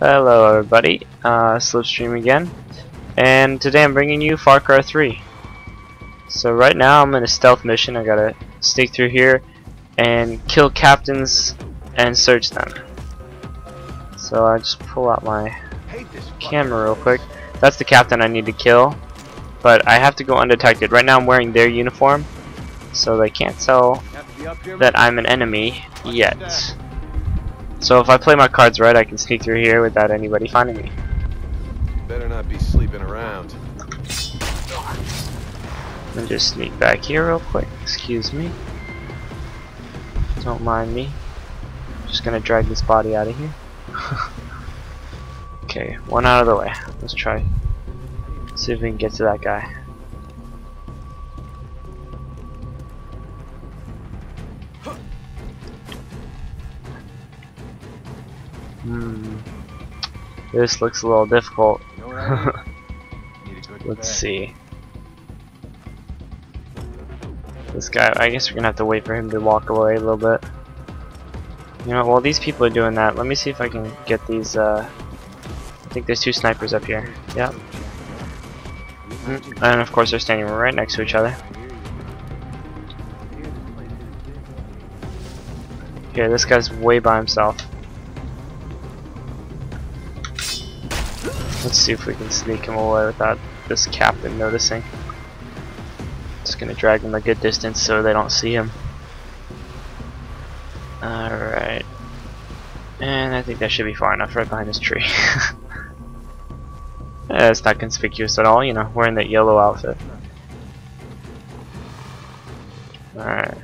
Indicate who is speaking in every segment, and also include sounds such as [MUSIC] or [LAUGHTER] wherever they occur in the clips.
Speaker 1: Hello everybody, uh, Slipstream again, and today I'm bringing you Far Cry 3. So right now I'm in a stealth mission, I gotta sneak through here and kill captains and search them. So I just pull out my camera real quick. That's the captain I need to kill, but I have to go undetected. Right now I'm wearing their uniform, so they can't tell that I'm an enemy yet. So if I play my cards right, I can sneak through here without anybody finding me.
Speaker 2: Better not be sleeping around.
Speaker 1: Let me just sneak back here real quick. Excuse me. Don't mind me. Just gonna drag this body out of here. [LAUGHS] okay, one out of the way. Let's try. See if we can get to that guy. This looks a little difficult. [LAUGHS] Let's see. This guy, I guess we're gonna have to wait for him to walk away a little bit. You know, while these people are doing that, let me see if I can get these, uh, I think there's two snipers up here. Yep. Mm, and of course they're standing right next to each other. Here, this guy's way by himself. Let's see if we can sneak him away without this captain noticing. Just gonna drag him a good distance so they don't see him. Alright. And I think that should be far enough right behind this tree. [LAUGHS] yeah, it's not conspicuous at all, you know, wearing that yellow outfit. Alright.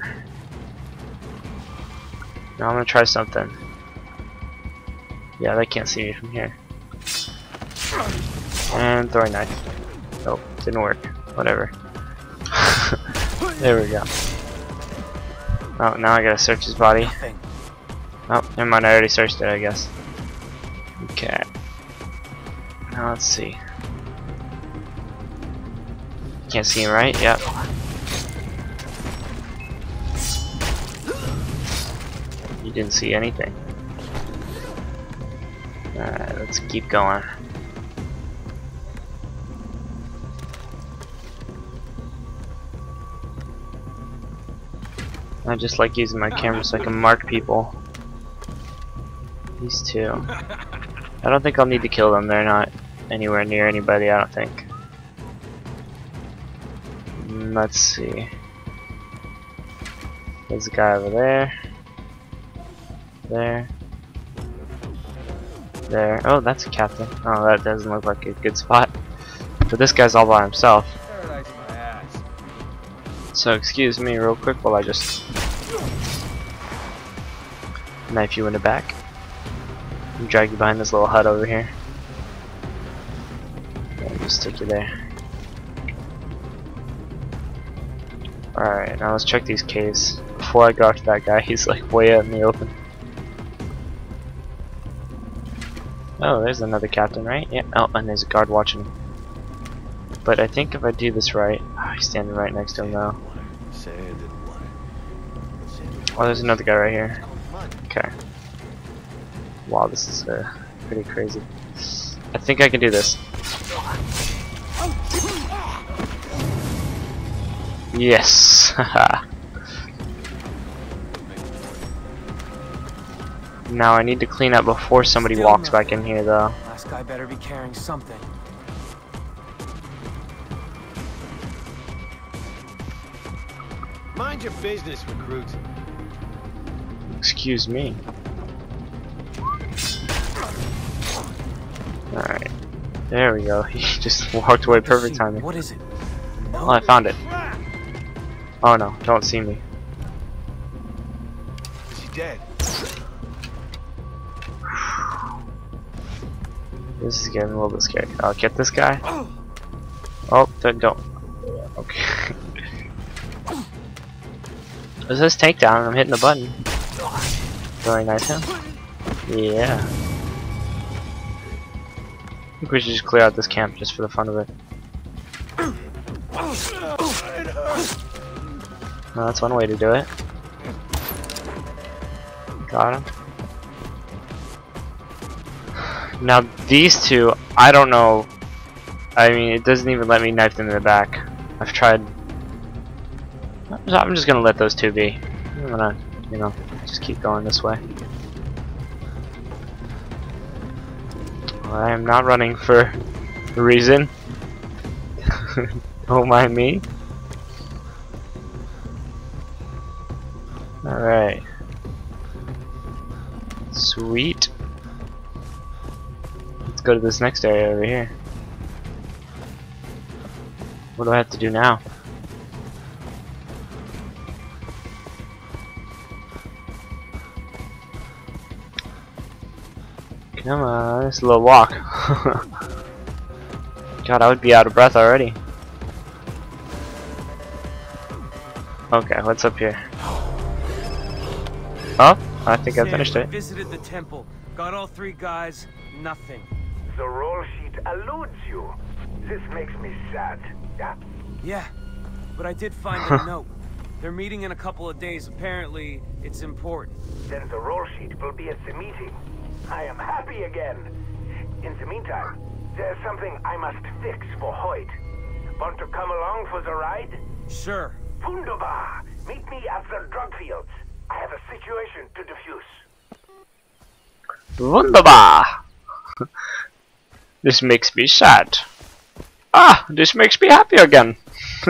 Speaker 1: Now I'm gonna try something. Yeah, they can't see me from here. And throwing knife. Nope, didn't work. Whatever. [LAUGHS] there we go. Oh, now I gotta search his body. Oh, never mind, I already searched it, I guess. Okay. Now let's see. Can't see him, right? Yep. You didn't see anything. Alright, let's keep going. I just like using my camera so I can mark people. These two. I don't think I'll need to kill them. They're not anywhere near anybody, I don't think. Mm, let's see. There's a guy over there. There. There. Oh, that's a captain. Oh, that doesn't look like a good spot. But this guy's all by himself. So excuse me real quick while I just knife you in the back and drag you behind this little hut over here. And just stick you there. Alright, now let's check these caves. Before I go after that guy, [LAUGHS] he's like way out in the open. Oh, there's another captain, right? Yeah. Oh, and there's a guard watching. But I think if I do this right, oh, he's standing right next to him now. Oh, there's another guy right here. Okay. Wow, this is uh, pretty crazy. I think I can do this. Yes! [LAUGHS] now I need to clean up before somebody walks back in here though.
Speaker 3: Last guy better be carrying something.
Speaker 2: Mind your business, recruit.
Speaker 1: Excuse me. Alright. There we go. [LAUGHS] He just walked away perfect timing.
Speaker 3: What is it?
Speaker 1: Oh, I found it. Oh no, don't see me.
Speaker 2: Is he dead?
Speaker 1: This is getting a little bit scary. I'll get this guy. Oh, then don't. Okay. [LAUGHS] Is this tank down? I'm hitting the button. Really nice him. Yeah. I think we should just clear out this camp just for the fun of it. Well, that's one way to do it. Got him. Now these two, I don't know. I mean, it doesn't even let me knife them in the back. I've tried. I'm just gonna let those two be. I'm gonna, you know, just keep going this way. I am not running for a reason. [LAUGHS] Don't mind me. Alright. Sweet. Let's go to this next area over here. What do I have to do now? Come on, it's a little walk. [LAUGHS] God, I would be out of breath already. Okay, what's up here? Oh, I think I finished it.
Speaker 3: Visited the temple. Got all three guys. Nothing.
Speaker 4: The roll sheet eludes you. This makes me sad. Yeah?
Speaker 3: Yeah, but I did find a [LAUGHS] note. They're meeting in a couple of days. Apparently, it's important.
Speaker 4: Then the roll sheet will be at the meeting. I am happy again. In the meantime, there's something I must fix for Hoyt. Want to come along for the ride?
Speaker 3: Sure.
Speaker 4: Wunderbar! Meet me at the drug fields. I have a situation to defuse.
Speaker 1: Wunderbar! [LAUGHS] this makes me sad. Ah, this makes me happy again. [LAUGHS]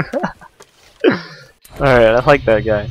Speaker 1: Alright, I like that guy.